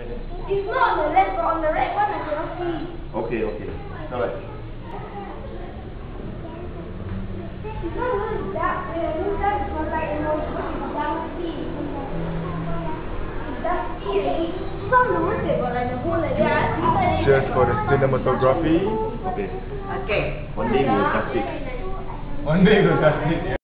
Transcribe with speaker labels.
Speaker 1: It's not on the left, but on the right one I cannot see.
Speaker 2: Okay, okay. Alright.
Speaker 1: It's not really dark. The It's dark is not light anymore it's dusty. It's dusty already. It's not the one but like the hole like that.
Speaker 3: Just for the cinematography.
Speaker 2: Okay.
Speaker 4: Okay.
Speaker 2: One day we will touch it.
Speaker 3: One day we'll touch it.